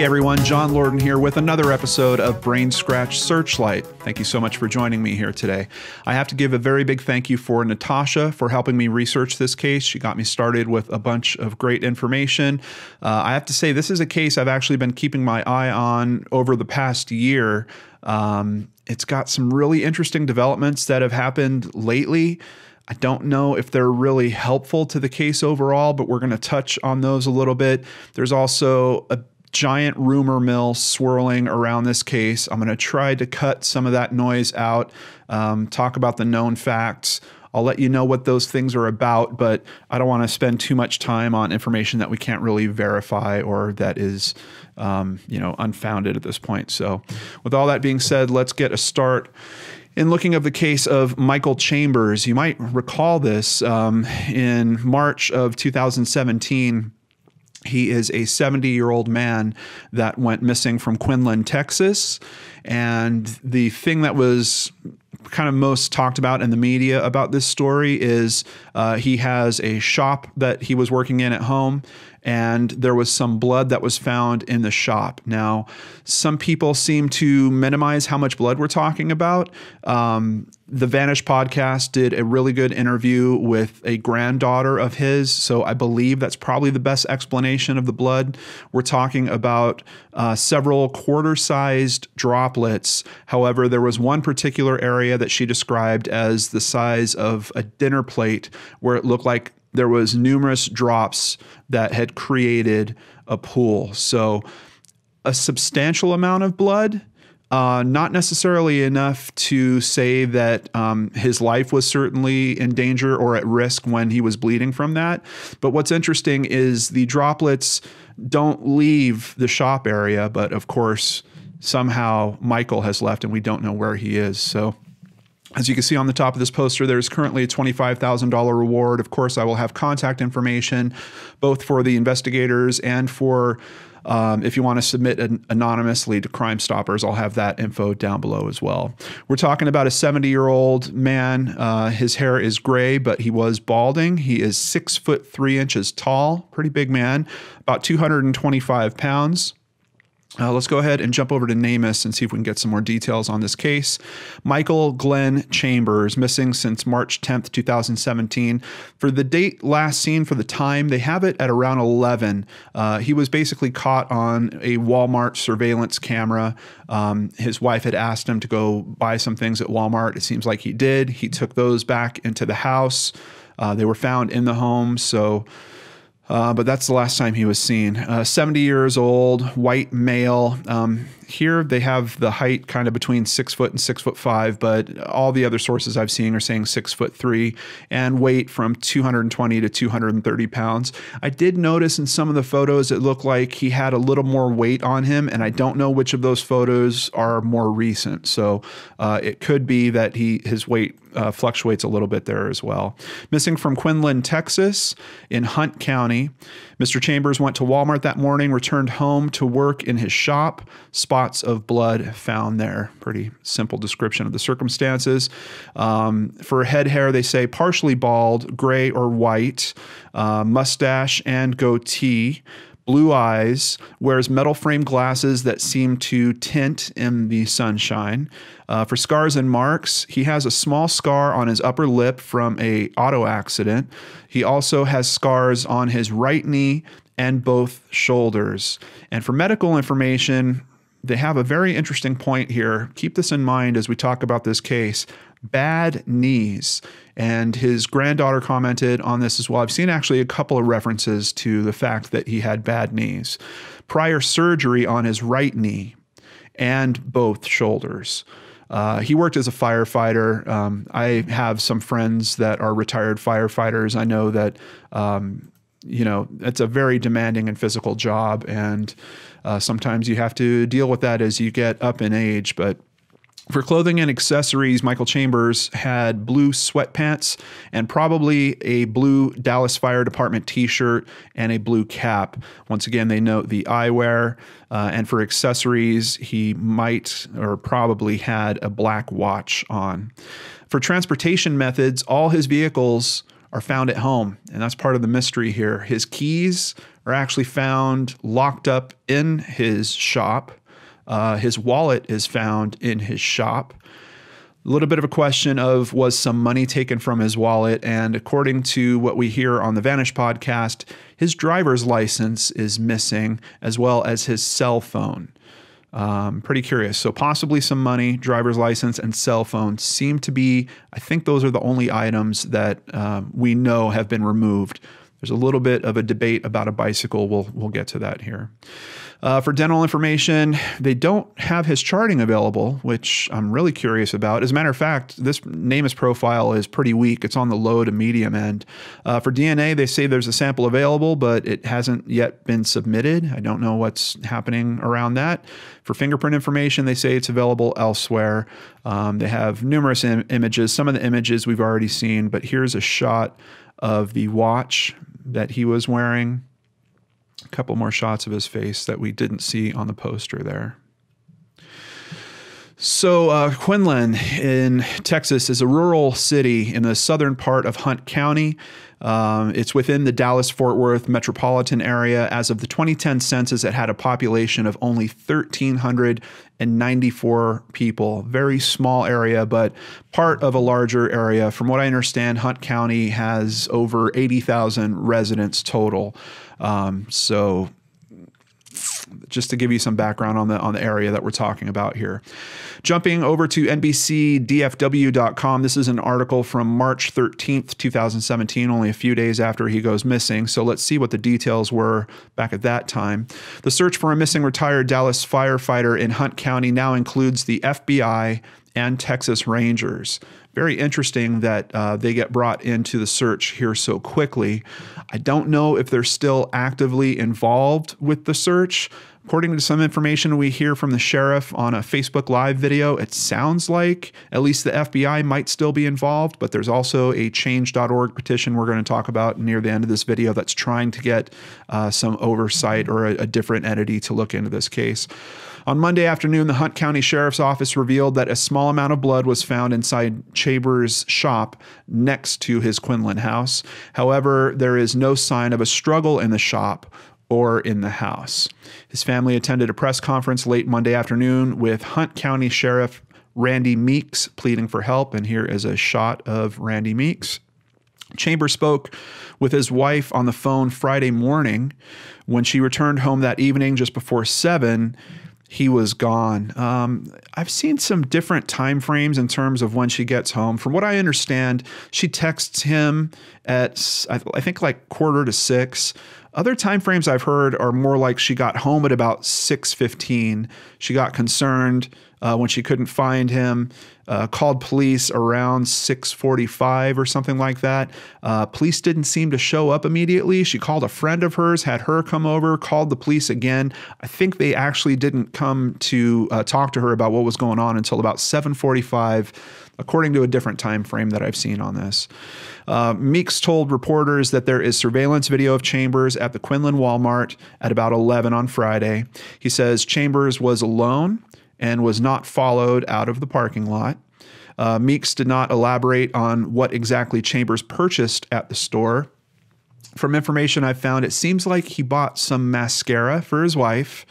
Hey everyone, John Lordan here with another episode of Brainscratch Searchlight. Thank you so much for joining me here today. I have to give a very big thank you for Natasha for helping me research this case. She got me started with a bunch of great information. Uh, I have to say, this is a case I've actually been keeping my eye on over the past year. Um, it's got some really interesting developments that have happened lately. I don't know if they're really helpful to the case overall, but we're going to touch on those a little bit. There's also a giant rumor mill swirling around this case. I'm going to try to cut some of that noise out, um, talk about the known facts. I'll let you know what those things are about, but I don't want to spend too much time on information that we can't really verify or that is, um, you know, unfounded at this point. So, with all that being said, let's get a start in looking at the case of Michael Chambers. You might recall this um, in March of 2017. He is a 70 year old man that went missing from Quinlan, Texas. And the thing that was kind of most talked about in the media about this story is uh, he has a shop that he was working in at home and there was some blood that was found in the shop. Now, some people seem to minimize how much blood we're talking about. Um, the Vanished podcast did a really good interview with a granddaughter of his, so I believe that's probably the best explanation of the blood. We're talking about uh, several quarter sized droplets. However, there was one particular area that she described as the size of a dinner plate where it looked like there was numerous drops that had created a pool. So a substantial amount of blood, uh, not necessarily enough to say that um, his life was certainly in danger or at risk when he was bleeding from that. But what's interesting is the droplets don't leave the shop area, but of course, somehow Michael has left and we don't know where he is. So as you can see on the top of this poster, there's currently a $25,000 reward. Of course, I will have contact information both for the investigators and for um, if you want to submit an anonymously to Crime Stoppers, I'll have that info down below as well. We're talking about a 70 year old man. Uh, his hair is gray, but he was balding. He is six foot three inches tall, pretty big man, about 225 pounds. Uh, let's go ahead and jump over to NamUs and see if we can get some more details on this case. Michael Glenn Chambers, missing since March 10th, 2017. For the date last seen, for the time, they have it at around 11. Uh, he was basically caught on a Walmart surveillance camera. Um, his wife had asked him to go buy some things at Walmart. It seems like he did. He took those back into the house. Uh, they were found in the home. So, uh, but that's the last time he was seen. Uh, 70 years old, white male. Um, here they have the height kind of between six foot and six foot five, but all the other sources I've seen are saying six foot three and weight from 220 to 230 pounds. I did notice in some of the photos it looked like he had a little more weight on him, and I don't know which of those photos are more recent. So uh, it could be that he his weight uh, fluctuates a little bit there as well. Missing from Quinlan, Texas, in Hunt County. Mr. Chambers went to Walmart that morning, returned home to work in his shop. Spots of blood found there. Pretty simple description of the circumstances. Um, for head hair, they say partially bald, gray or white, uh, mustache and goatee blue eyes, wears metal frame glasses that seem to tint in the sunshine. Uh, for scars and marks, he has a small scar on his upper lip from a auto accident. He also has scars on his right knee and both shoulders. And for medical information, they have a very interesting point here. Keep this in mind as we talk about this case bad knees. And his granddaughter commented on this as well. I've seen actually a couple of references to the fact that he had bad knees. Prior surgery on his right knee and both shoulders. Uh, he worked as a firefighter. Um, I have some friends that are retired firefighters. I know that, um, you know, it's a very demanding and physical job. And uh, sometimes you have to deal with that as you get up in age. But for clothing and accessories, Michael Chambers had blue sweatpants and probably a blue Dallas Fire Department t shirt and a blue cap. Once again, they note the eyewear. Uh, and for accessories, he might or probably had a black watch on. For transportation methods, all his vehicles are found at home, and that's part of the mystery here. His keys are actually found locked up in his shop. Uh, his wallet is found in his shop. A little bit of a question of was some money taken from his wallet? And according to what we hear on the Vanished podcast, his driver's license is missing as well as his cell phone. Um, pretty curious. So, possibly some money, driver's license, and cell phone seem to be, I think those are the only items that um, we know have been removed. There's a little bit of a debate about a bicycle. We'll, we'll get to that here. Uh, for dental information, they don't have his charting available, which I'm really curious about. As a matter of fact, this NamUs profile is pretty weak. It's on the low to medium end. Uh, for DNA, they say there's a sample available, but it hasn't yet been submitted. I don't know what's happening around that. For fingerprint information, they say it's available elsewhere. Um, they have numerous Im- images. Some of the images we've already seen, but here's a shot of the watch that he was wearing couple more shots of his face that we didn't see on the poster there. So, uh, Quinlan in Texas is a rural city in the southern part of Hunt County. Um, it's within the Dallas Fort Worth metropolitan area. As of the 2010 census, it had a population of only 1,394 people. Very small area, but part of a larger area. From what I understand, Hunt County has over 80,000 residents total. Um, so, just to give you some background on the on the area that we're talking about here. Jumping over to NBCDFW.com, this is an article from March 13th, 2017, only a few days after he goes missing. So let's see what the details were back at that time. The search for a missing retired Dallas firefighter in Hunt County now includes the FBI and Texas Rangers. Very interesting that uh, they get brought into the search here so quickly. I don't know if they're still actively involved with the search. According to some information we hear from the sheriff on a Facebook Live video, it sounds like at least the FBI might still be involved, but there's also a change.org petition we're going to talk about near the end of this video that's trying to get uh, some oversight or a, a different entity to look into this case. On Monday afternoon, the Hunt County Sheriff's Office revealed that a small amount of blood was found inside Chambers' shop next to his Quinlan house. However, there is no sign of a struggle in the shop or in the House. His family attended a press conference late Monday afternoon with Hunt County Sheriff Randy Meeks pleading for help. And here is a shot of Randy Meeks. Chamber spoke with his wife on the phone Friday morning. When she returned home that evening just before 7, he was gone. Um, I've seen some different time frames in terms of when she gets home. From what I understand, she texts him at I think like quarter to six. Other time frames I've heard are more like she got home at about 6:15. She got concerned uh, when she couldn't find him. Uh, called police around 6:45 or something like that. Uh, police didn't seem to show up immediately. She called a friend of hers, had her come over, called the police again. I think they actually didn't come to uh, talk to her about what was going on until about 7:45 according to a different time frame that I've seen on this. Uh, Meeks told reporters that there is surveillance video of Chambers at the Quinlan Walmart at about 11 on Friday. He says Chambers was alone and was not followed out of the parking lot. Uh, Meeks did not elaborate on what exactly Chambers purchased at the store. From information I've found, it seems like he bought some mascara for his wife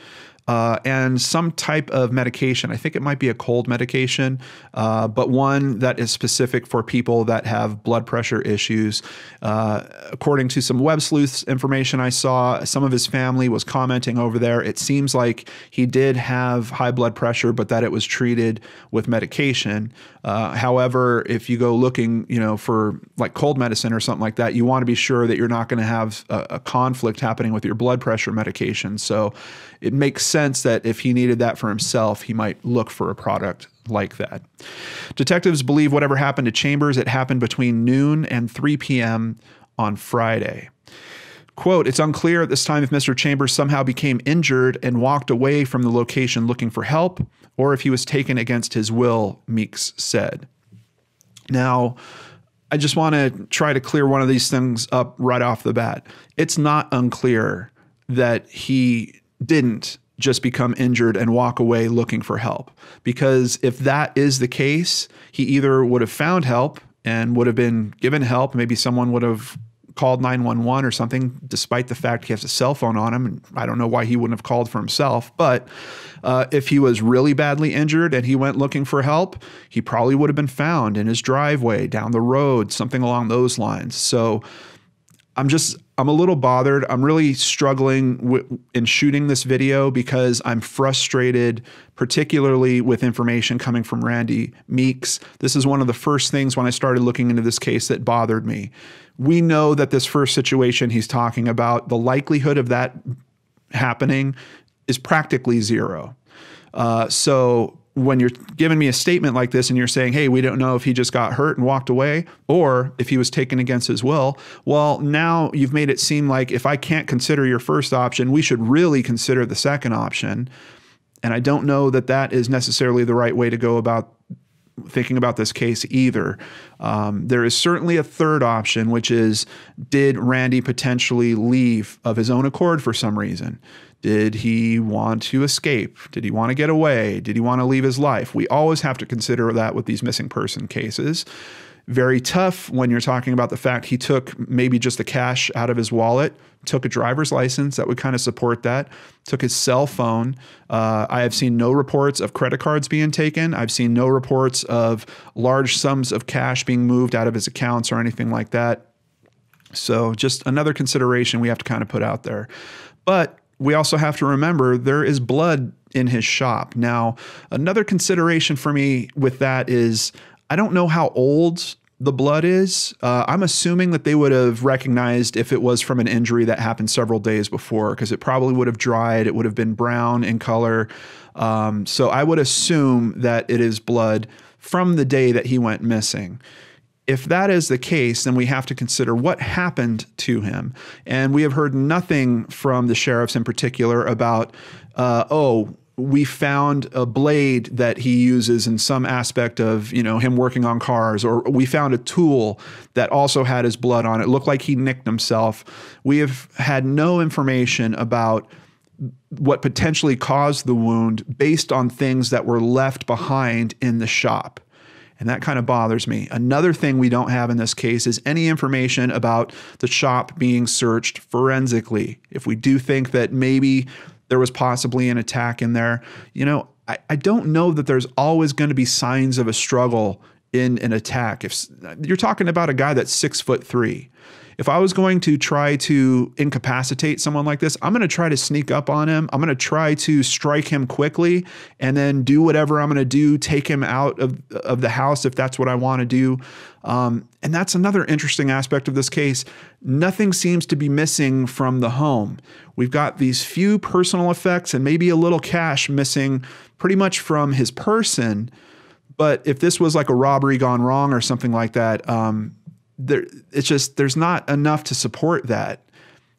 uh, and some type of medication. I think it might be a cold medication, uh, but one that is specific for people that have blood pressure issues. Uh, according to some web sleuths information I saw, some of his family was commenting over there. It seems like he did have high blood pressure, but that it was treated with medication. Uh, however, if you go looking, you know, for like cold medicine or something like that, you want to be sure that you're not going to have a, a conflict happening with your blood pressure medication. So it makes sense that if he needed that for himself, he might look for a product like that. Detectives believe whatever happened to Chambers, it happened between noon and 3 p.m. on Friday. Quote, it's unclear at this time if Mr. Chambers somehow became injured and walked away from the location looking for help or if he was taken against his will, Meeks said. Now, I just want to try to clear one of these things up right off the bat. It's not unclear that he didn't just become injured and walk away looking for help. Because if that is the case, he either would have found help and would have been given help. Maybe someone would have called 911 or something, despite the fact he has a cell phone on him. And I don't know why he wouldn't have called for himself. But uh, if he was really badly injured and he went looking for help, he probably would have been found in his driveway, down the road, something along those lines. So I'm just I'm a little bothered. I'm really struggling w- in shooting this video because I'm frustrated, particularly with information coming from Randy Meeks. This is one of the first things when I started looking into this case that bothered me. We know that this first situation he's talking about, the likelihood of that happening is practically zero. Uh, so when you're giving me a statement like this and you're saying, hey, we don't know if he just got hurt and walked away or if he was taken against his will, well, now you've made it seem like if I can't consider your first option, we should really consider the second option. And I don't know that that is necessarily the right way to go about thinking about this case either. Um, there is certainly a third option, which is did Randy potentially leave of his own accord for some reason? Did he want to escape? Did he want to get away? Did he want to leave his life? We always have to consider that with these missing person cases. Very tough when you're talking about the fact he took maybe just the cash out of his wallet, took a driver's license that would kind of support that, took his cell phone. Uh, I have seen no reports of credit cards being taken. I've seen no reports of large sums of cash being moved out of his accounts or anything like that. So, just another consideration we have to kind of put out there. But we also have to remember there is blood in his shop. Now, another consideration for me with that is I don't know how old the blood is. Uh, I'm assuming that they would have recognized if it was from an injury that happened several days before, because it probably would have dried. It would have been brown in color. Um, so I would assume that it is blood from the day that he went missing if that is the case, then we have to consider what happened to him. And we have heard nothing from the sheriffs in particular about, uh, oh, we found a blade that he uses in some aspect of you know him working on cars or we found a tool that also had his blood on it. it looked like he nicked himself we have had no information about what potentially caused the wound based on things that were left behind in the shop and that kind of bothers me. Another thing we don't have in this case is any information about the shop being searched forensically. If we do think that maybe there was possibly an attack in there, you know, I, I don't know that there's always going to be signs of a struggle in an attack. If you're talking about a guy that's six foot three, if I was going to try to incapacitate someone like this, I'm going to try to sneak up on him. I'm going to try to strike him quickly and then do whatever I'm going to do, take him out of, of the house if that's what I want to do. Um, and that's another interesting aspect of this case. Nothing seems to be missing from the home. We've got these few personal effects and maybe a little cash missing pretty much from his person. But if this was like a robbery gone wrong or something like that, um, there it's just there's not enough to support that.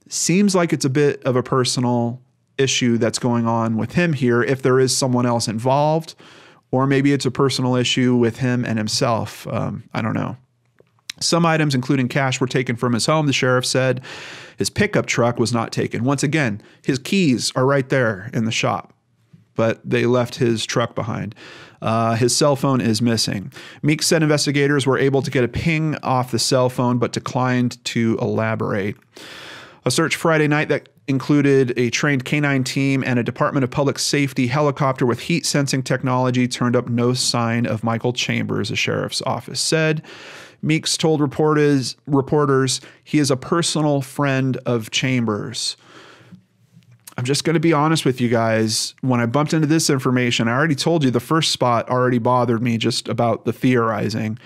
Seems like it's a bit of a personal issue that's going on with him here if there is someone else involved or maybe it's a personal issue with him and himself. Um, I don't know. Some items, including cash, were taken from his home, the sheriff said. His pickup truck was not taken. Once again, his keys are right there in the shop, but they left his truck behind. Uh, his cell phone is missing. Meeks said investigators were able to get a ping off the cell phone, but declined to elaborate. A search Friday night that included a trained canine team and a Department of Public Safety helicopter with heat sensing technology turned up no sign of Michael Chambers, the sheriff's office said. Meeks told reporters, reporters he is a personal friend of Chambers. I'm just going to be honest with you guys. When I bumped into this information, I already told you the first spot already bothered me just about the theorizing.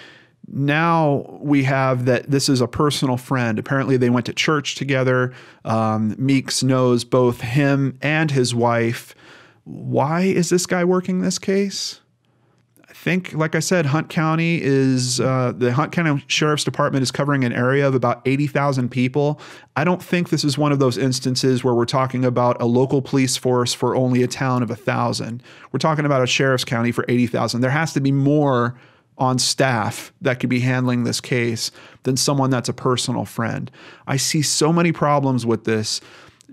Now we have that this is a personal friend. Apparently, they went to church together. Um, Meeks knows both him and his wife. Why is this guy working this case? Think, like I said, Hunt County is uh, the Hunt County Sheriff's Department is covering an area of about 80,000 people. I don't think this is one of those instances where we're talking about a local police force for only a town of a thousand. We're talking about a sheriff's county for 80,000. There has to be more on staff that could be handling this case than someone that's a personal friend. I see so many problems with this,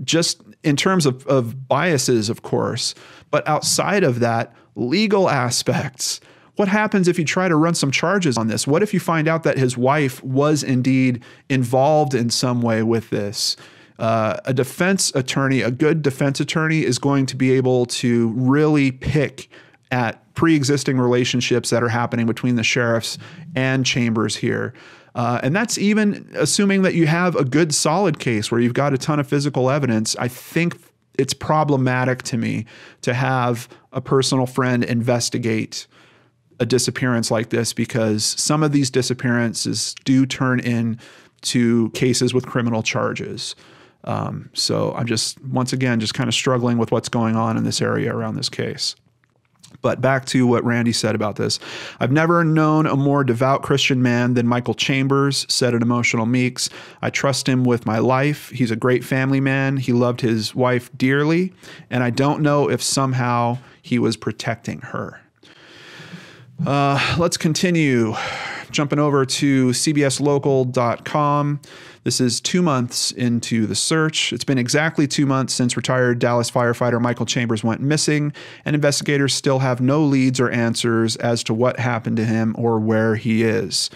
just in terms of, of biases, of course, but outside of that, legal aspects what happens if you try to run some charges on this? What if you find out that his wife was indeed involved in some way with this? Uh, a defense attorney, a good defense attorney, is going to be able to really pick at pre existing relationships that are happening between the sheriffs and chambers here. Uh, and that's even assuming that you have a good solid case where you've got a ton of physical evidence. I think it's problematic to me to have a personal friend investigate a disappearance like this because some of these disappearances do turn into cases with criminal charges. Um, so I'm just, once again, just kind of struggling with what's going on in this area around this case. But back to what Randy said about this. I've never known a more devout Christian man than Michael Chambers, said an emotional Meeks. I trust him with my life. He's a great family man. He loved his wife dearly. And I don't know if somehow he was protecting her. Uh, let's continue. Jumping over to CBSLocal.com. This is two months into the search. It's been exactly two months since retired Dallas firefighter Michael Chambers went missing, and investigators still have no leads or answers as to what happened to him or where he is.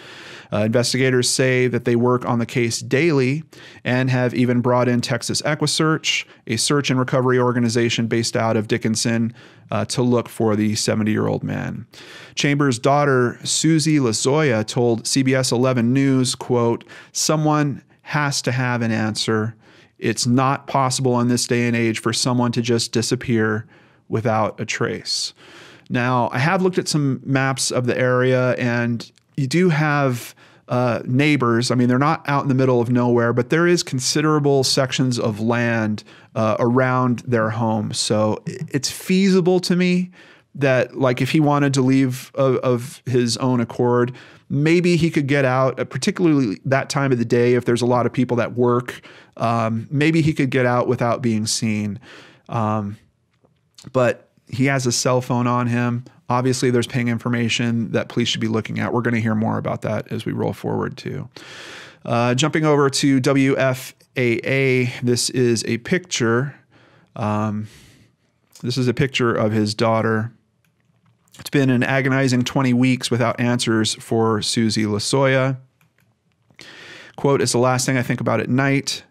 Uh, investigators say that they work on the case daily and have even brought in Texas EquuSearch, a search and recovery organization based out of Dickinson, uh, to look for the 70 year old man. Chambers' daughter, Susie Lasoya, told CBS 11 News, quote, someone has to have an answer. It's not possible in this day and age for someone to just disappear without a trace. Now, I have looked at some maps of the area, and you do have uh, neighbors. I mean, they're not out in the middle of nowhere, but there is considerable sections of land uh, around their home. So it's feasible to me that, like, if he wanted to leave of, of his own accord, maybe he could get out, uh, particularly that time of the day if there's a lot of people that work. Um, maybe he could get out without being seen. Um, but he has a cell phone on him. Obviously, there's ping information that police should be looking at. We're going to hear more about that as we roll forward, too. Uh, jumping over to WFAA, this is a picture. Um, this is a picture of his daughter it's been an agonizing 20 weeks without answers for Susie Lasoya. Quote, it's the last thing I think about at night.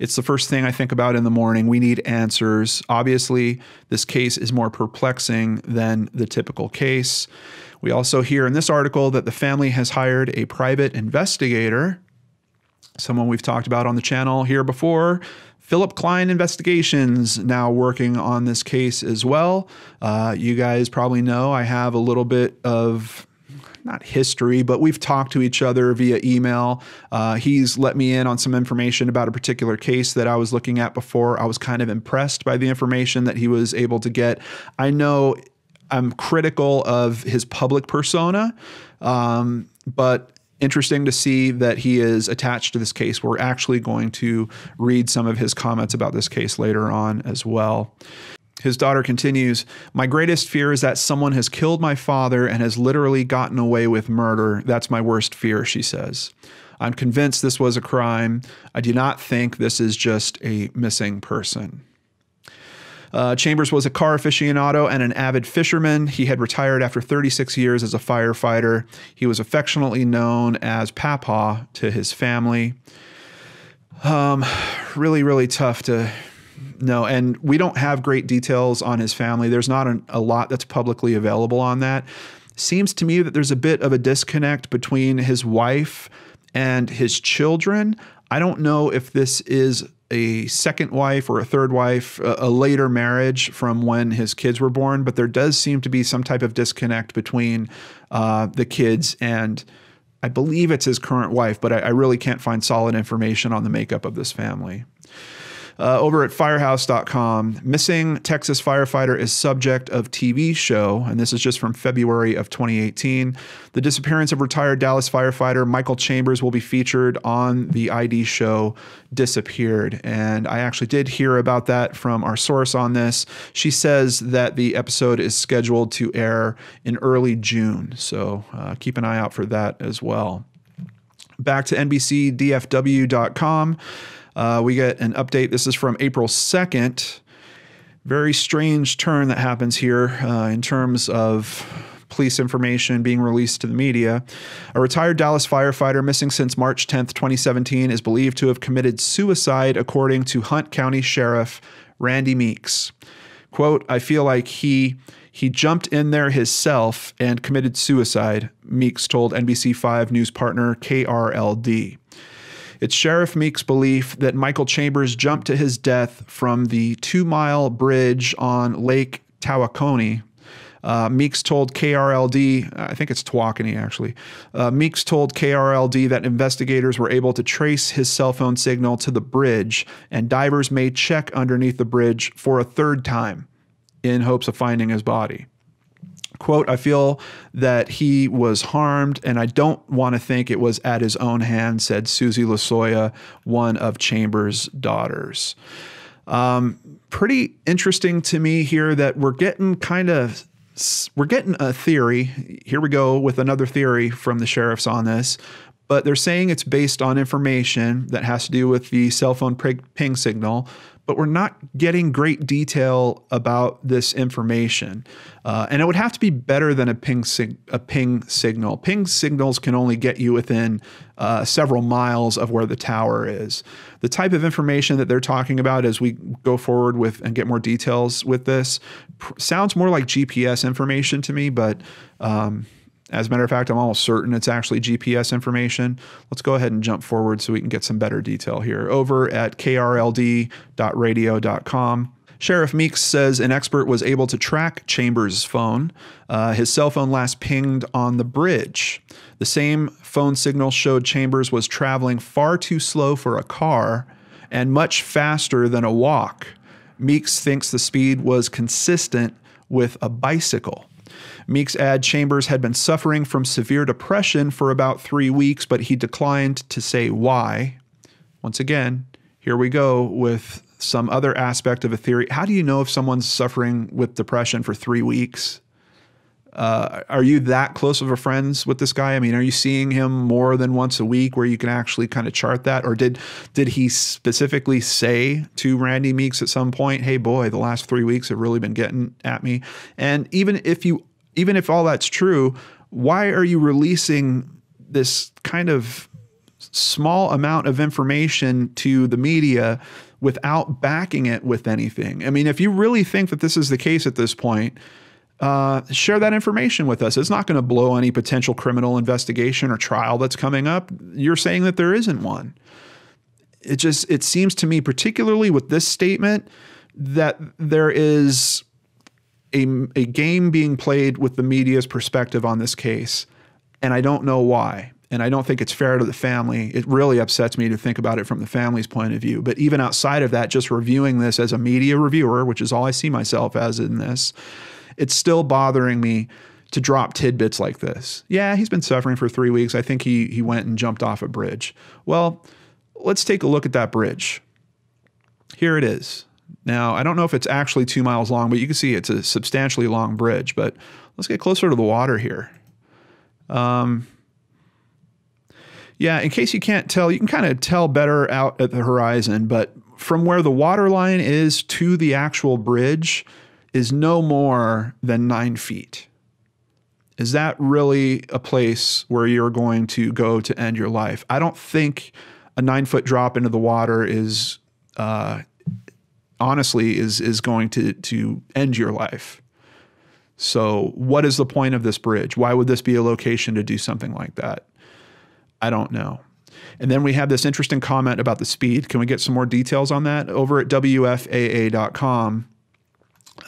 It's the first thing I think about in the morning. We need answers. Obviously, this case is more perplexing than the typical case. We also hear in this article that the family has hired a private investigator, someone we've talked about on the channel here before, Philip Klein Investigations now working on this case as well. Uh, you guys probably know I have a little bit of not history, but we've talked to each other via email. Uh, he's let me in on some information about a particular case that I was looking at before. I was kind of impressed by the information that he was able to get. I know I'm critical of his public persona, um, but interesting to see that he is attached to this case. We're actually going to read some of his comments about this case later on as well. His daughter continues, My greatest fear is that someone has killed my father and has literally gotten away with murder. That's my worst fear, she says. I'm convinced this was a crime. I do not think this is just a missing person. Uh, Chambers was a car aficionado and an avid fisherman. He had retired after 36 years as a firefighter. He was affectionately known as PaPaw to his family. Um, really, really tough to know. And we don't have great details on his family. There's not an, a lot that's publicly available on that. Seems to me that there's a bit of a disconnect between his wife and his children. I don't know if this is a second wife or a third wife, a, a, later marriage from when his kids were born, but there does seem to be some type of disconnect between uh, the kids and I believe it's his current wife, but I, I really can't find solid information on the makeup of this family. Uh, over at firehouse.com, missing Texas firefighter is subject of TV show, and this is just from February of 2018. The disappearance of retired Dallas firefighter Michael Chambers will be featured on the ID show Disappeared. And I actually did hear about that from our source on this. She says that the episode is scheduled to air in early June, so uh, keep an eye out for that as well. Back to NBCDFW.com. Uh, we get an update. This is from April 2nd. Very strange turn that happens here uh, in terms of police information being released to the media. A retired Dallas firefighter missing since March 10th, 2017, is believed to have committed suicide, according to Hunt County Sheriff Randy Meeks. Quote, I feel like he he jumped in there himself and committed suicide, Meeks told NBC5 news partner KRLD. It's Sheriff Meeks' belief that Michael Chambers jumped to his death from the two mile bridge on Lake Tawakoni. Uh, Meeks told KRLD, I think it's Tawakoni actually. Uh, Meeks told KRLD that investigators were able to trace his cell phone signal to the bridge, and divers may check underneath the bridge for a third time in hopes of finding his body. Quote, I feel that he was harmed, and I don't want to think it was at his own hand, said Susie Lasoya, one of Chambers' daughters. Um, pretty interesting to me here that we're getting kind of we're getting a theory. Here we go with another theory from the sheriffs on this, but they're saying it's based on information that has to do with the cell phone ping signal but we're not getting great detail about this information. Uh, and it would have to be better than a ping, sig- a ping signal. Ping signals can only get you within uh, several miles of where the tower is. The type of information that they're talking about as we go forward with and get more details with this pr- sounds more like GPS information to me, but. Um, as a matter of fact, I'm almost certain it's actually GPS information. Let's go ahead and jump forward so we can get some better detail here. Over at krld.radio.com. Sheriff Meeks says an expert was able to track Chambers' phone. Uh, his cell phone last pinged on the bridge. The same phone signal showed Chambers was traveling far too slow for a car and much faster than a walk. Meeks thinks the speed was consistent with a bicycle. Meeks add Chambers had been suffering from severe depression for about three weeks, but he declined to say why. Once again, here we go with some other aspect of a theory. How do you know if someone's suffering with depression for three weeks? Uh, are you that close of a friends with this guy? I mean, are you seeing him more than once a week where you can actually kind of chart that? Or did did he specifically say to Randy Meeks at some point, "Hey, boy, the last three weeks have really been getting at me"? And even if you even if all that's true, why are you releasing this kind of small amount of information to the media without backing it with anything? I mean, if you really think that this is the case at this point, uh, share that information with us. It's not going to blow any potential criminal investigation or trial that's coming up. You're saying that there isn't one. It just it seems to me, particularly with this statement, that there is a, a game being played with the media's perspective on this case, and I don't know why. And I don't think it's fair to the family. It really upsets me to think about it from the family's point of view. But even outside of that, just reviewing this as a media reviewer, which is all I see myself as in this, it's still bothering me to drop tidbits like this. Yeah, he's been suffering for three weeks. I think he he went and jumped off a bridge. Well, let's take a look at that bridge. Here it is. Now, I don't know if it's actually two miles long, but you can see it's a substantially long bridge. But let's get closer to the water here. Um, yeah, in case you can't tell, you can kind of tell better out at the horizon, but from where the water line is to the actual bridge is no more than nine feet. Is that really a place where you're going to go to end your life? I don't think a nine foot drop into the water is uh, honestly is is going to to end your life. So, what is the point of this bridge? Why would this be a location to do something like that? I don't know. And then we have this interesting comment about the speed. Can we get some more details on that? Over at WFAA.com,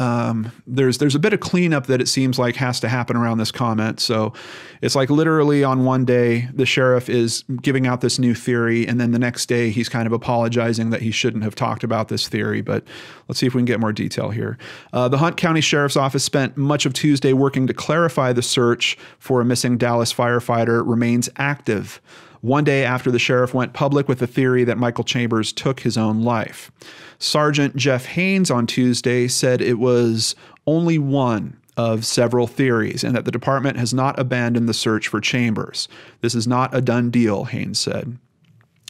um, there's there's a bit of cleanup that it seems like has to happen around this comment. So it's like literally on one day the sheriff is giving out this new theory, and then the next day he's kind of apologizing that he shouldn't have talked about this theory. But let's see if we can get more detail here. Uh, the Hunt County Sheriff's Office spent much of Tuesday working to clarify the search for a missing Dallas firefighter remains active. One day after the sheriff went public with the theory that Michael Chambers took his own life. Sergeant Jeff Haynes on Tuesday said it was only one of several theories and that the department has not abandoned the search for Chambers. This is not a done deal, Haynes said.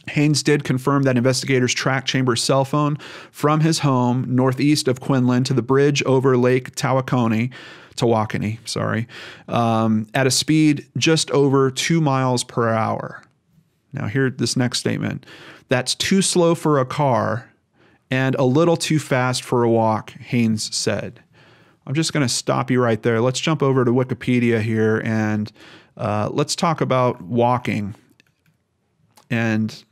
Haynes did confirm that investigators tracked Chambers' cell phone from his home northeast of Quinlan to the bridge over Lake Tawakoni, Tawakoni, sorry, um, at a speed just over two miles per hour. Now, here, this next statement. That's too slow for a car and a little too fast for a walk, Haynes said. I'm just going to stop you right there. Let's jump over to Wikipedia here and uh, let's talk about walking. And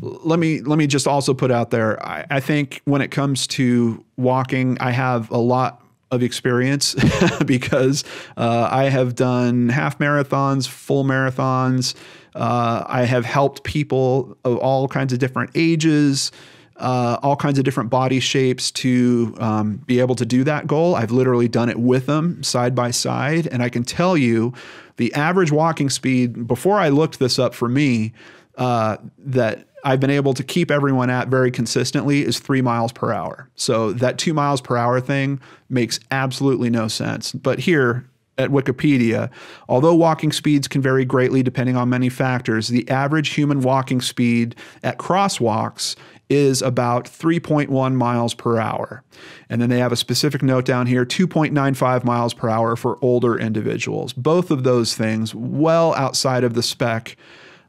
let me let me just also put out there. I, I think when it comes to walking, I have a lot of experience because uh, I have done half marathons, full marathons. Uh, I have helped people of all kinds of different ages, uh, all kinds of different body shapes to um, be able to do that goal. I've literally done it with them side by side. And I can tell you the average walking speed, before I looked this up for me, uh, that I've been able to keep everyone at very consistently is three miles per hour. So that two miles per hour thing makes absolutely no sense. But here, at Wikipedia, although walking speeds can vary greatly depending on many factors, the average human walking speed at crosswalks is about 3.1 miles per hour. And then they have a specific note down here 2.95 miles per hour for older individuals. Both of those things well outside of the spec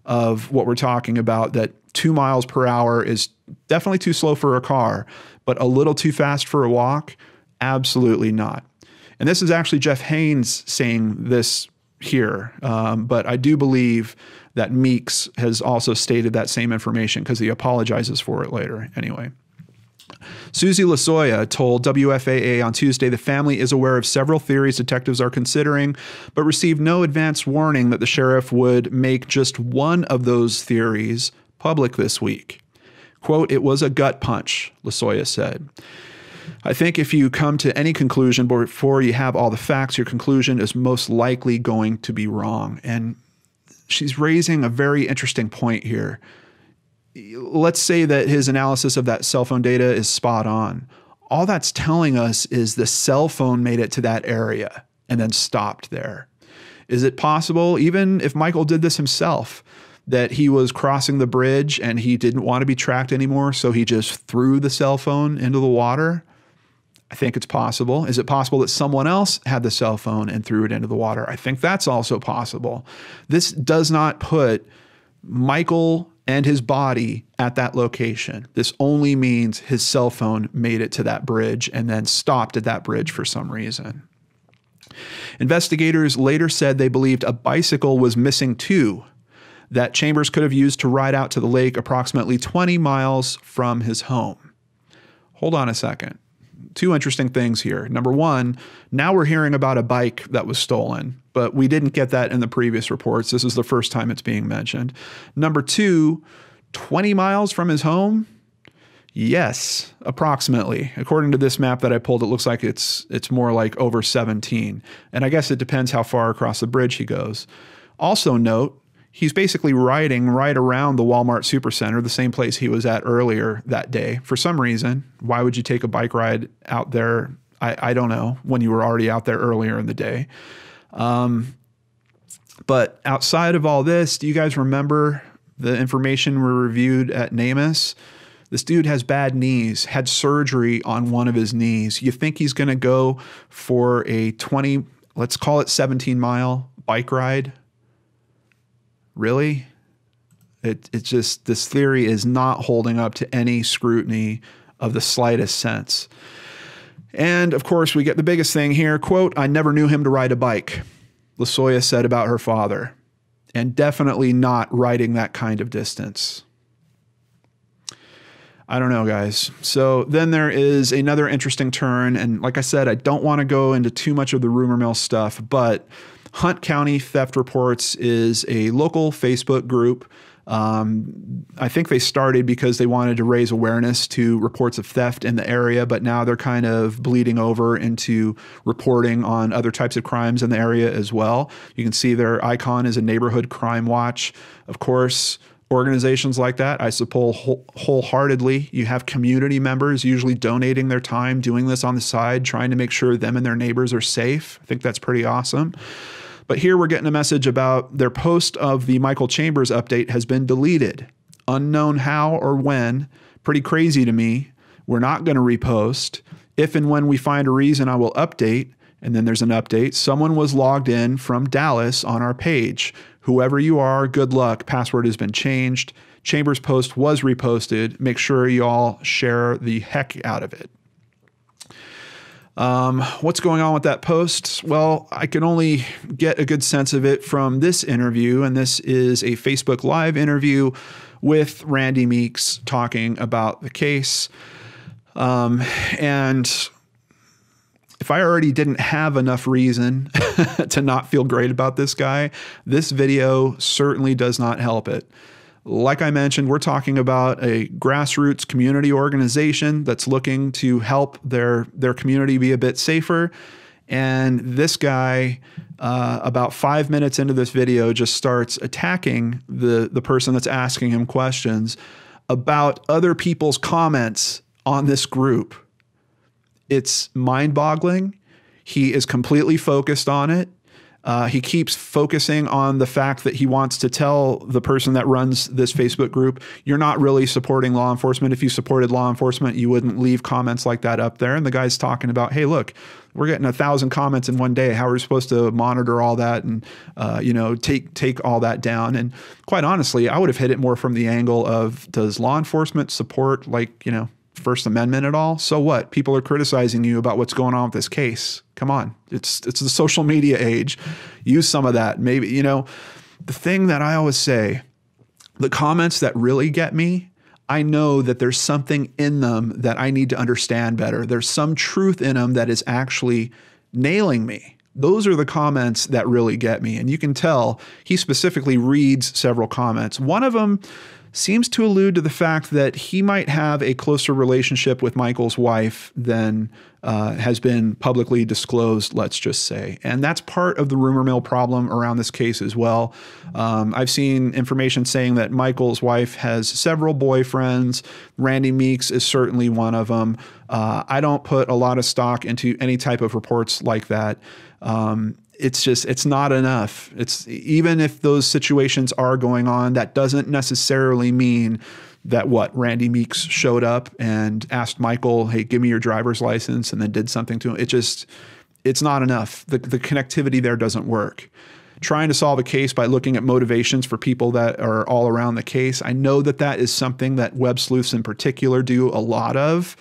of what we're talking about that two miles per hour is definitely too slow for a car, but a little too fast for a walk? Absolutely not. And this is actually Jeff Haynes saying this here, um, but I do believe that Meeks has also stated that same information because he apologizes for it later anyway. Susie Lasoya told WFAA on Tuesday the family is aware of several theories detectives are considering, but received no advance warning that the sheriff would make just one of those theories public this week. Quote, it was a gut punch, Lasoya said. I think if you come to any conclusion before you have all the facts, your conclusion is most likely going to be wrong. And she's raising a very interesting point here. Let's say that his analysis of that cell phone data is spot on. All that's telling us is the cell phone made it to that area and then stopped there. Is it possible, even if Michael did this himself, that he was crossing the bridge and he didn't want to be tracked anymore, so he just threw the cell phone into the water? I think it's possible. Is it possible that someone else had the cell phone and threw it into the water? I think that's also possible. This does not put Michael and his body at that location. This only means his cell phone made it to that bridge and then stopped at that bridge for some reason. Investigators later said they believed a bicycle was missing too, that Chambers could have used to ride out to the lake approximately 20 miles from his home. Hold on a second two interesting things here. Number one, now we're hearing about a bike that was stolen, but we didn't get that in the previous reports. This is the first time it's being mentioned. Number two, 20 miles from his home? Yes, approximately. According to this map that I pulled, it looks like it's it's more like over 17. And I guess it depends how far across the bridge he goes. Also note, he's basically riding right around the Walmart Supercenter, the same place he was at earlier that day. For some reason, why would you take a bike ride out there? I, I don't know when you were already out there earlier in the day. Um, but outside of all this, do you guys remember the information we reviewed at NamUs? This dude has bad knees, had surgery on one of his knees. You think he's going to go for a 20, let's call it 17 mile bike ride really? It, it's just this theory is not holding up to any scrutiny of the slightest sense. And of course, we get the biggest thing here quote, I never knew him to ride a bike, Lasoya said about her father, and definitely not riding that kind of distance. I don't know, guys. So then there is another interesting turn. And like I said, I don't want to go into too much of the rumor mill stuff, but Hunt County Theft Reports is a local Facebook group. Um, I think they started because they wanted to raise awareness to reports of theft in the area, but now they're kind of bleeding over into reporting on other types of crimes in the area as well. You can see their icon is a neighborhood crime watch. Of course, organizations like that, I support whole, wholeheartedly. You have community members usually donating their time, doing this on the side, trying to make sure them and their neighbors are safe. I think that's pretty awesome. But here we're getting a message about their post of the Michael Chambers update has been deleted. unknown how or when, pretty crazy to me. We're not going to repost. If and when we find a reason, I will update. And then there's an update. Someone was logged in from Dallas on our page. Whoever you are, good luck. Password has been changed. Chambers post was reposted. Make sure you all share the heck out of it. Um, what's going on with that post? Well, I can only get a good sense of it from this interview, and this is a Facebook Live interview with Randy Meeks talking about the case. Um, and if I already didn't have enough reason to not feel great about this guy, this video certainly does not help it. Like I mentioned, we're talking about a grassroots community organization that's looking to help their their community be a bit safer. And this guy, uh, about five minutes into this video, just starts attacking the the person that's asking him questions about other people's comments on this group. It's mind-boggling. He is completely focused on it. Uh, he keeps focusing on the fact that he wants to tell the person that runs this Facebook group, you're not really supporting law enforcement. If you supported law enforcement, you wouldn't leave comments like that up there. And the guy's talking about, hey, look, we're getting a thousand comments in one day. How are we supposed to monitor all that and uh, you know take take all that down? And quite honestly, I would have hit it more from the angle of does law enforcement support like you know First Amendment at all, so what? People are criticizing you about what's going on with this case. Come on, it's it's the social media age. Use some of that. Maybe you know the thing that I always say, the comments that really get me. I know that there's something in them that I need to understand better. There's some truth in them that is actually nailing me. Those are the comments that really get me. And you can tell he specifically reads several comments. One of them seems to allude to the fact that he might have a closer relationship with Michael's wife than uh, has been publicly disclosed, let's just say. And that's part of the rumor mill problem around this case as well. Um, I've seen information saying that Michael's wife has several boyfriends. Randy Meeks is certainly one of them. Uh, I don't put a lot of stock into any type of reports like that. Um, it's just it's not enough. It's even if those situations are going on that doesn't necessarily mean that what randy meeks showed up and asked michael hey give me your driver's license and then did something to him. It just it's not enough. The, the connectivity there doesn't work. Trying to solve a case by looking at motivations for people that are all around the case i know that that is something that web sleuths in particular do a lot of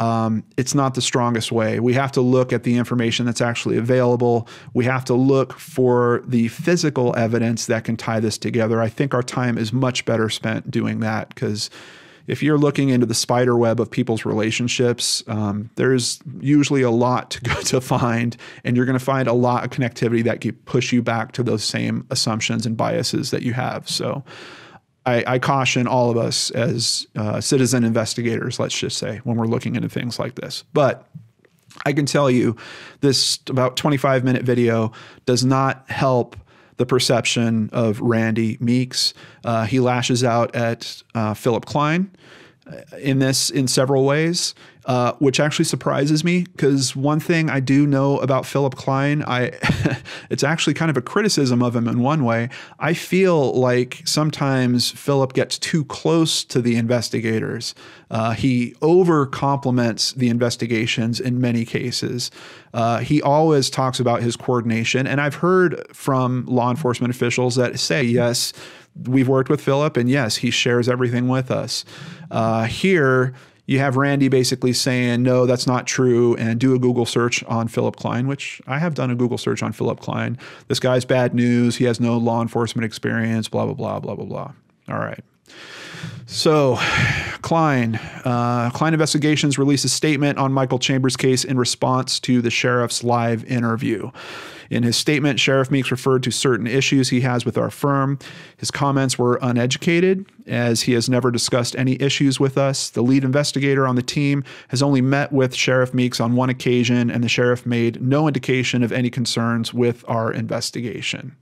um, it's not the strongest way. We have to look at the information that's actually available. We have to look for the physical evidence that can tie this together. I think our time is much better spent doing that because if you're looking into the spider web of people's relationships, um, there's usually a lot to go to find, and you're going to find a lot of connectivity that can push you back to those same assumptions and biases that you have. So, I, I, caution all of us as uh, citizen investigators, let's just say, when we're looking into things like this. But I can tell you this about 25 minute video does not help the perception of Randy Meeks. Uh, he lashes out at uh, Philip Klein uh, in this in several ways uh, which actually surprises me because one thing I do know about Philip Klein, I it's actually kind of a criticism of him in one way. I feel like sometimes Philip gets too close to the investigators. Uh, he over compliments the investigations in many cases. Uh, he always talks about his coordination, and I've heard from law enforcement officials that say yes. We've worked with Philip, and yes, he shares everything with us. Uh, here, you have Randy basically saying, no, that's not true, and do a Google search on Philip Klein, which I have done a Google search on Philip Klein. This guy's bad news. He has no law enforcement experience, blah, blah, blah, blah, blah, blah. All right. So, Klein, uh, Klein Investigations released a statement on Michael Chambers' case in response to the sheriff's live interview. In his statement, Sheriff Meeks referred to certain issues he has with our firm. His comments were uneducated, as he has never discussed any issues with us. The lead investigator on the team has only met with Sheriff Meeks on one occasion, and the sheriff made no indication of any concerns with our investigation.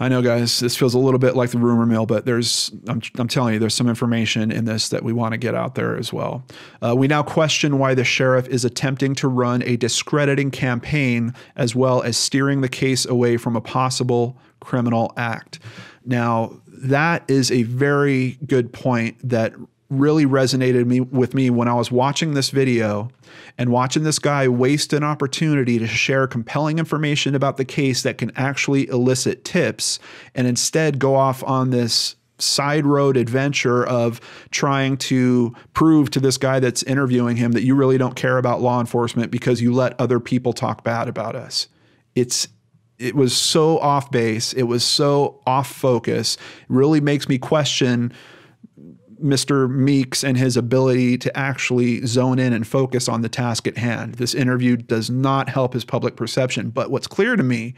I know, guys, this feels a little bit like the rumor mill, but there's, I'm, I'm telling you, there's some information in this that we want to get out there as well. Uh, we now question why the sheriff is attempting to run a discrediting campaign as well as steering the case away from a possible criminal act. Now, that is a very good point that really resonated me with me when I was watching this video and watching this guy waste an opportunity to share compelling information about the case that can actually elicit tips and instead go off on this side road adventure of trying to prove to this guy that's interviewing him that you really don't care about law enforcement because you let other people talk bad about us. It's it was so off base, it was so off focus. It really makes me question Mr. Meeks and his ability to actually zone in and focus on the task at hand. This interview does not help his public perception, but what's clear to me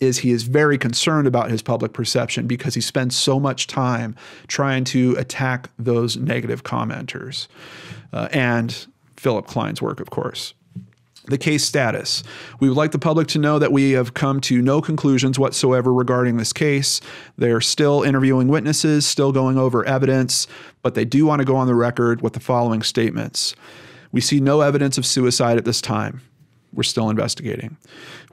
is he is very concerned about his public perception because he spends so much time trying to attack those negative commenters uh, and Philip Klein's work, of course. The case status. We would like the public to know that we have come to no conclusions whatsoever regarding this case. They're still interviewing witnesses, still going over evidence, but they do want to go on the record with the following statements. We see no evidence of suicide at this time. We're still investigating.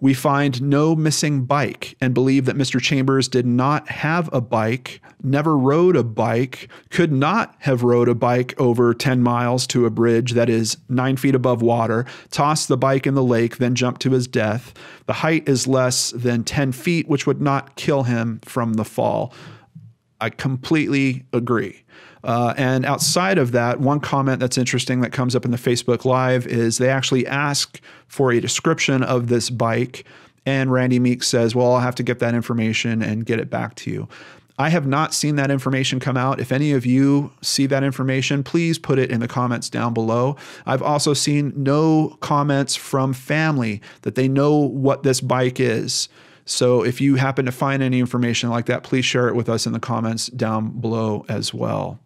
We find no missing bike and believe that Mr. Chambers did not have a bike, never rode a bike, could not have rode a bike over 10 miles to a bridge that is nine feet above water, tossed the bike in the lake, then jumped to his death. The height is less than 10 feet, which would not kill him from the fall. I completely agree. Uh, and outside of that, one comment that's interesting that comes up in the Facebook Live is they actually ask for a description of this bike. And Randy Meeks says, Well, I'll have to get that information and get it back to you. I have not seen that information come out. If any of you see that information, please put it in the comments down below. I've also seen no comments from family that they know what this bike is. So if you happen to find any information like that, please share it with us in the comments down below as well.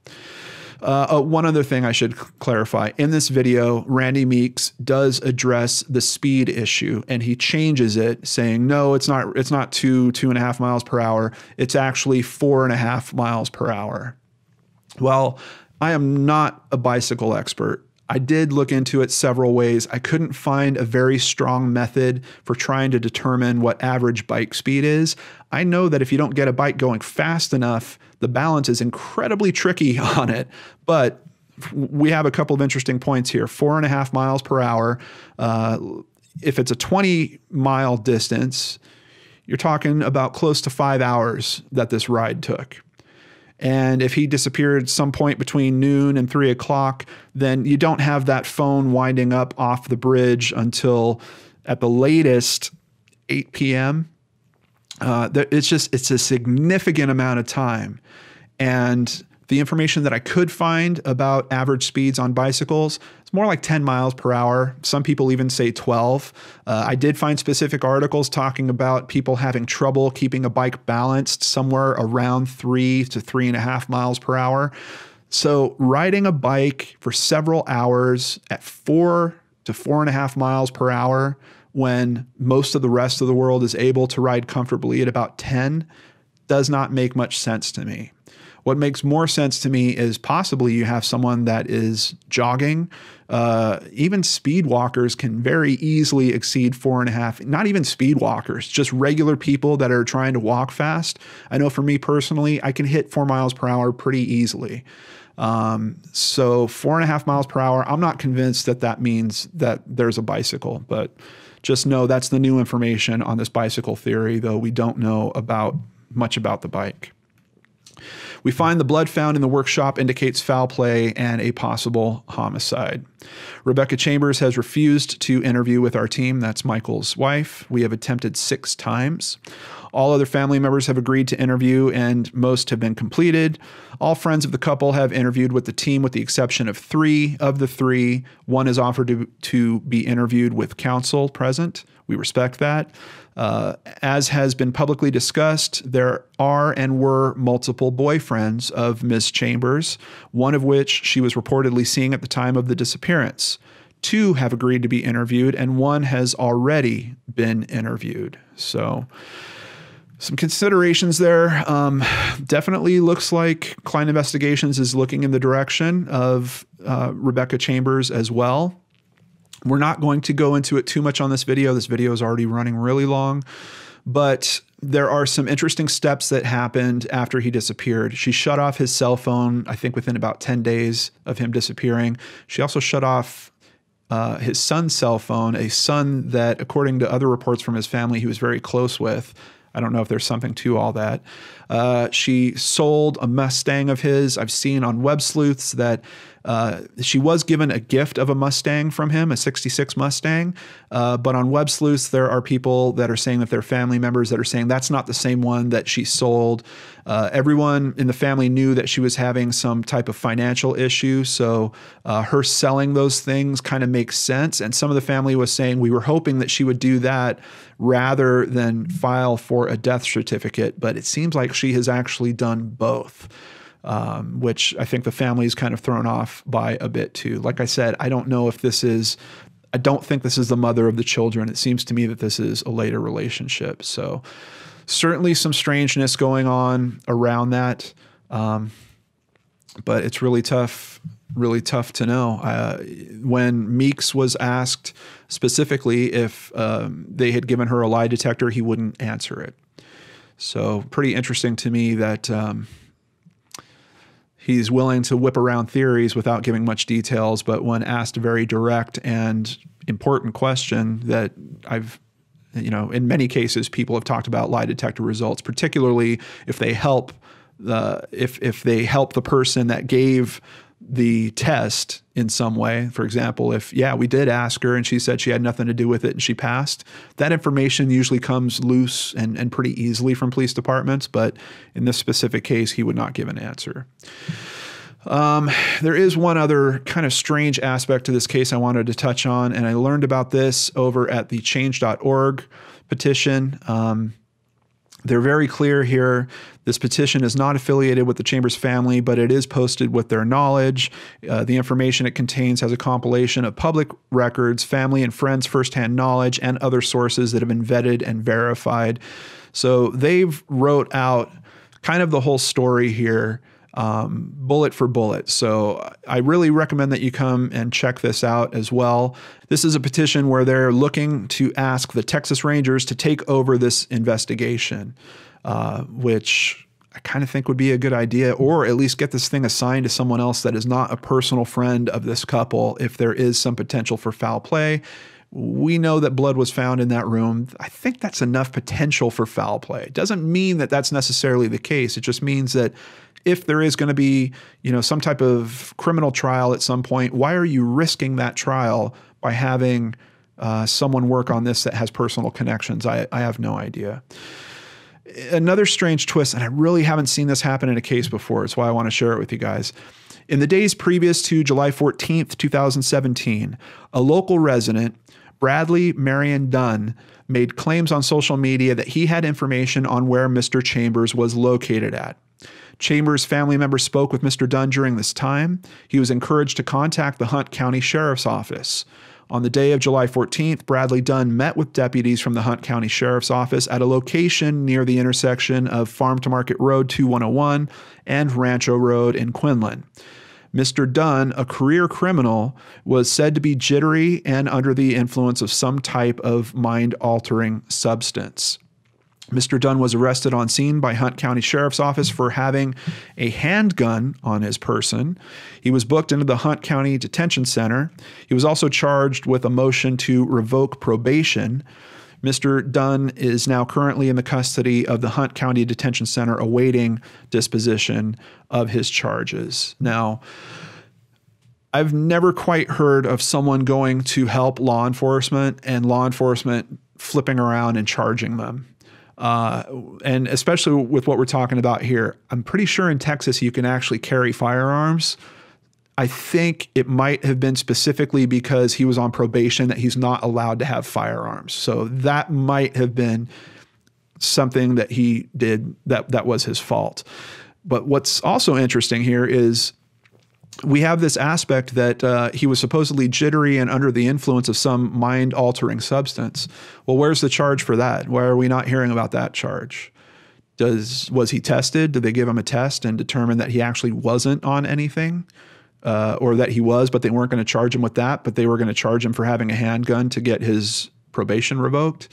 Uh, uh, one other thing I should clarify in this video, Randy Meeks does address the speed issue, and he changes it, saying no, it's not. It's not two two and a half miles per hour. It's actually four and a half miles per hour. Well, I am not a bicycle expert. I did look into it several ways. I couldn't find a very strong method for trying to determine what average bike speed is. I know that if you don't get a bike going fast enough, the balance is incredibly tricky on it. But we have a couple of interesting points here four and a half miles per hour. Uh, if it's a 20 mile distance, you're talking about close to five hours that this ride took. And if he disappeared some point between noon and three o'clock, then you don't have that phone winding up off the bridge until at the latest 8 p.m. Uh, it's just it's a significant amount of time, and the information that I could find about average speeds on bicycles, it's more like 10 miles per hour. Some people even say 12. Uh, I did find specific articles talking about people having trouble keeping a bike balanced somewhere around three to three and a half miles per hour. So, riding a bike for several hours at four to four and a half miles per hour when most of the rest of the world is able to ride comfortably at about 10 does not make much sense to me. What makes more sense to me is possibly you have someone that is jogging. Uh, even speed walkers can very easily exceed four and a half, not even speed walkers, just regular people that are trying to walk fast. I know for me personally, I can hit four miles per hour pretty easily. Um, so four and a half miles per hour, I'm not convinced that that means that there's a bicycle, but just know that's the new information on this bicycle theory, though we don't know about much about the bike. We find the blood found in the workshop indicates foul play and a possible homicide. Rebecca Chambers has refused to interview with our team. That's Michael's wife. We have attempted six times. All other family members have agreed to interview, and most have been completed. All friends of the couple have interviewed with the team, with the exception of three. Of the three, one is offered to, to be interviewed with counsel present. We respect that. Uh, as has been publicly discussed, there are and were multiple boyfriends of Miss Chambers, one of which she was reportedly seeing at the time of the disappearance. Two have agreed to be interviewed, and one has already been interviewed. So, some considerations there. Um, definitely looks like Klein Investigations is looking in the direction of uh, Rebecca Chambers as well. We're not going to go into it too much on this video. This video is already running really long, but there are some interesting steps that happened after he disappeared. She shut off his cell phone, I think within about 10 days of him disappearing. She also shut off uh, his son's cell phone, a son that, according to other reports from his family, he was very close with. I don't know if there's something to all that. Uh, she sold a Mustang of his. I've seen on Web Sleuths that uh, she was given a gift of a Mustang from him, a 66 Mustang. Uh, but on Web Sleuths, there are people that are saying that they're family members that are saying that's not the same one that she sold. Uh, everyone in the family knew that she was having some type of financial issue. So uh, her selling those things kind of makes sense. And some of the family was saying we were hoping that she would do that rather than file for a death certificate. But it seems like she has actually done both um, which I think the family is kind of thrown off by a bit too. Like I said, I don't know if this is, I don't think this is the mother of the children. It seems to me that this is a later relationship. So certainly some strangeness going on around that. Um, but it's really tough, really tough to know. Uh, when Meeks was asked specifically if um, they had given her a lie detector, he wouldn't answer it. So pretty interesting to me that um, he's willing to whip around theories without giving much details, but when asked a very direct and important question that I've you know, in many cases, people have talked about lie detector results, particularly if they help the if if they help the person that gave the test in some way. For example, if, yeah, we did ask her and she said she had nothing to do with it and she passed, that information usually comes loose and, and pretty easily from police departments. But in this specific case, he would not give an answer. Um, there is one other kind of strange aspect to this case I wanted to touch on, and I learned about this over at the change.org petition. Um, they're very clear here. This petition is not affiliated with the Chambers family, but it is posted with their knowledge. Uh, the information it contains has a compilation of public records, family and friends' firsthand knowledge, and other sources that have been vetted and verified. So they've wrote out kind of the whole story here um, bullet for bullet. So I really recommend that you come and check this out as well. This is a petition where they're looking to ask the Texas Rangers to take over this investigation, uh, which I kind of think would be a good idea, or at least get this thing assigned to someone else that is not a personal friend of this couple if there is some potential for foul play. We know that blood was found in that room. I think that's enough potential for foul play. It doesn't mean that that's necessarily the case. It just means that if there is going to be, you know, some type of criminal trial at some point, why are you risking that trial by having uh, someone work on this that has personal connections? I, I have no idea. Another strange twist, and I really haven't seen this happen in a case before. It's why I want to share it with you guys. In the days previous to July 14th, 2017, a local resident, Bradley Marion Dunn, made claims on social media that he had information on where Mr. Chambers was located at. Chambers' family members spoke with Mr. Dunn during this time. He was encouraged to contact the Hunt County Sheriff's Office. On the day of July 14th, Bradley Dunn met with deputies from the Hunt County Sheriff's Office at a location near the intersection of Farm to Market Road 2101 and Rancho Road in Quinlan. Mr. Dunn, a career criminal, was said to be jittery and under the influence of some type of mind altering substance. Mr. Dunn was arrested on scene by Hunt County Sheriff's Office for having a handgun on his person. He was booked into the Hunt County Detention Center. He was also charged with a motion to revoke probation. Mr. Dunn is now currently in the custody of the Hunt County Detention Center awaiting disposition of his charges. Now, I've never quite heard of someone going to help law enforcement and law enforcement flipping around and charging them. Uh, and especially with what we're talking about here, I'm pretty sure in Texas you can actually carry firearms. I think it might have been specifically because he was on probation that he's not allowed to have firearms. So that might have been something that he did that that was his fault. But what's also interesting here is we have this aspect that uh, he was supposedly jittery and under the influence of some mind altering substance. Well, where's the charge for that? Why are we not hearing about that charge? Does was he tested? Did they give him a test and determine that he actually wasn't on anything, uh, or that he was, but they weren't going to charge him with that, but they were going to charge him for having a handgun to get his probation revoked?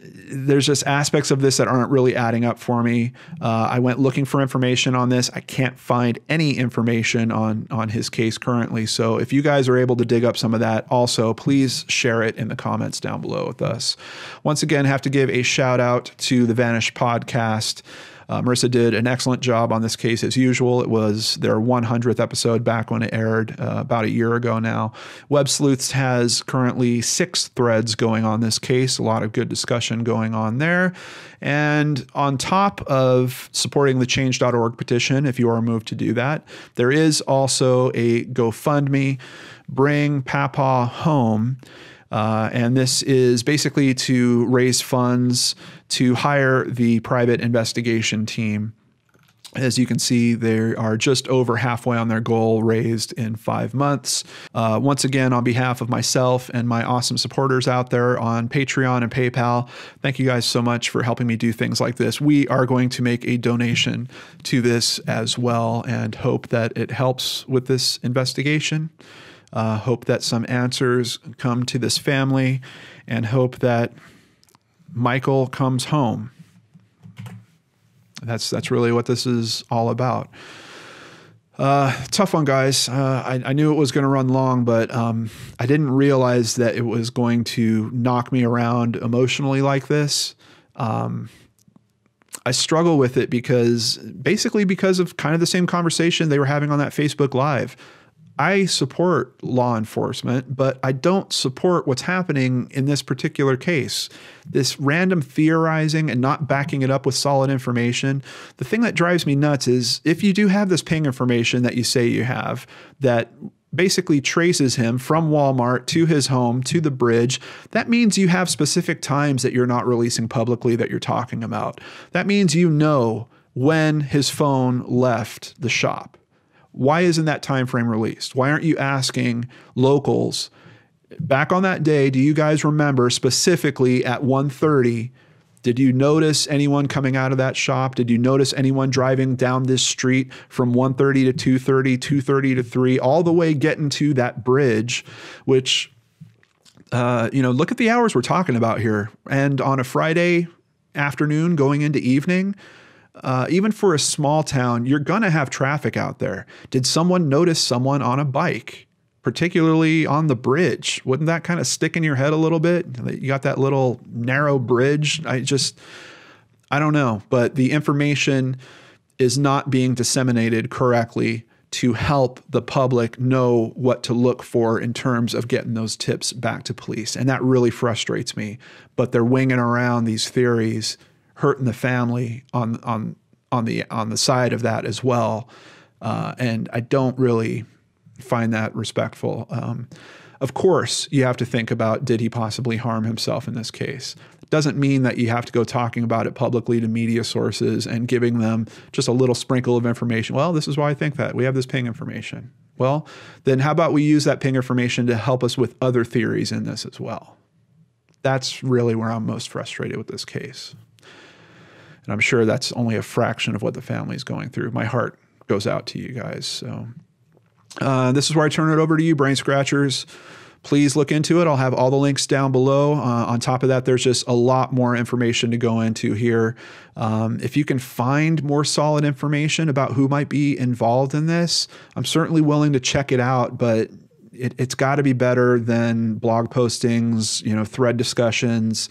There's just aspects of this that aren't really adding up for me. Uh, I went looking for information on this. I can't find any information on on his case currently. So if you guys are able to dig up some of that, also please share it in the comments down below with us. Once again, have to give a shout out to the Vanished podcast. Uh, Marissa did an excellent job on this case as usual. It was their 100th episode back when it aired uh, about a year ago now. Web Sleuths has currently six threads going on this case, a lot of good discussion going on there. And on top of supporting the change.org petition, if you are moved to do that, there is also a GoFundMe, Bring PaPaw Home. Uh, and this is basically to raise funds to hire the private investigation team. As you can see, they are just over halfway on their goal raised in five months. Uh, once again, on behalf of myself and my awesome supporters out there on Patreon and PayPal, thank you guys so much for helping me do things like this. We are going to make a donation to this as well and hope that it helps with this investigation. Uh, hope that some answers come to this family and hope that Michael comes home. That's that's really what this is all about. Uh, tough one, guys. Uh, I, I, knew it was going to run long, but um, I didn't realize that it was going to knock me around emotionally like this. Um, I struggle with it because basically because of kind of the same conversation they were having on that Facebook Live. I support law enforcement, but I don't support what's happening in this particular case. This random theorizing and not backing it up with solid information. The thing that drives me nuts is if you do have this ping information that you say you have that basically traces him from Walmart to his home to the bridge, that means you have specific times that you're not releasing publicly that you're talking about. That means you know when his phone left the shop. Why isn't that time frame released? Why aren't you asking locals back on that day, do you guys remember specifically at 1:30 did you notice anyone coming out of that shop? Did you notice anyone driving down this street from 1:30 to 2:30, 2:30 to 3 all the way getting to that bridge which uh, you know, look at the hours we're talking about here. And on a Friday afternoon going into evening, uh, even for a small town, you're going to have traffic out there. Did someone notice someone on a bike, particularly on the bridge? Wouldn't that kind of stick in your head a little bit? You got that little narrow bridge. I just, I don't know. But the information is not being disseminated correctly to help the public know what to look for in terms of getting those tips back to police. And that really frustrates me. But they're winging around these theories hurting the family on on on the on the side of that as well. Uh, and I don't really find that respectful. Um, of course, you have to think about did he possibly harm himself in this case? Doesn't mean that you have to go talking about it publicly to media sources and giving them just a little sprinkle of information. Well, this is why I think that. We have this ping information. Well, then how about we use that ping information to help us with other theories in this as well? That's really where I'm most frustrated with this case. And I'm sure that's only a fraction of what the family is going through. My heart goes out to you guys. So uh, this is where I turn it over to you, Brain Scratchers. Please look into it. I'll have all the links down below. Uh, on top of that, there's just a lot more information to go into here. Um, if you can find more solid information about who might be involved in this, I'm certainly willing to check it out, but it, has got to be better than blog postings, you know, thread discussions.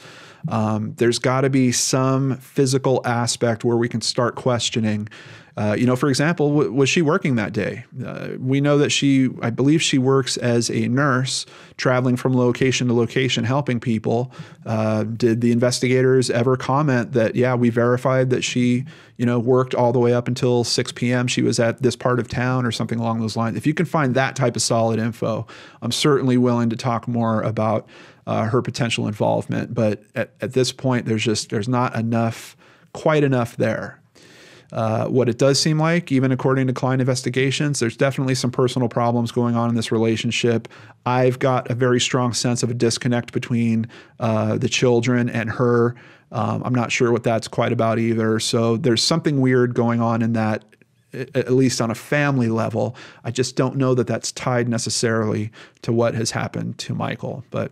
Um, there's got to be some physical aspect where we can start questioning. Uh, you know, for example, w- was she working that day? Uh, we know that she, I believe she works as a nurse, traveling from location to location, helping people. Uh, did the investigators ever comment that, yeah, we verified that she, you know, worked all the way up until 6 p.m. She was at this part of town or something along those lines. If you can find that type of solid info, I'm certainly willing to talk more about uh, her potential involvement. But at, at this point, there's just there's not enough, quite enough there. Uh, what it does seem like, even according to Klein investigations, there's definitely some personal problems going on in this relationship. I've got a very strong sense of a disconnect between uh, the children and her. Um, I'm not sure what that's quite about either. So there's something weird going on in that, at least on a family level. I just don't know that that's tied necessarily to what has happened to Michael. But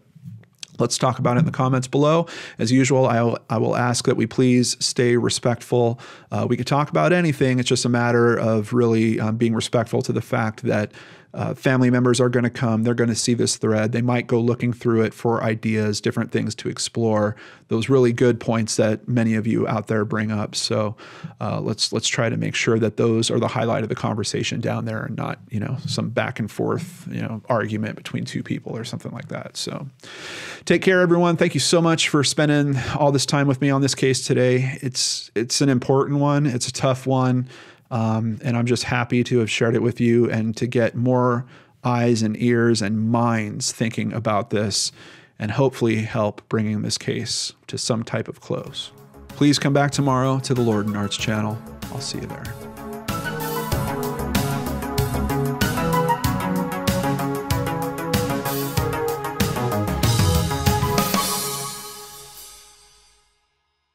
Let's talk about it in the comments below. As usual, I will, I will ask that we please stay respectful. Uh, we could talk about anything. It's just a matter of really um, being respectful to the fact that uh, family members are going to come. They're going to see this thread. They might go looking through it for ideas, different things to explore. Those really good points that many of you out there bring up. So uh, let's let's try to make sure that those are the highlight of the conversation down there, and not you know some back and forth you know argument between two people or something like that. So take care, everyone. Thank you so much for spending all this time with me on this case today. It's it's an important one. It's a tough one. Um, and I'm just happy to have shared it with you and to get more eyes and ears and minds thinking about this and hopefully help bringing this case to some type of close. Please come back tomorrow to the LordanARTS channel. I'll see you there.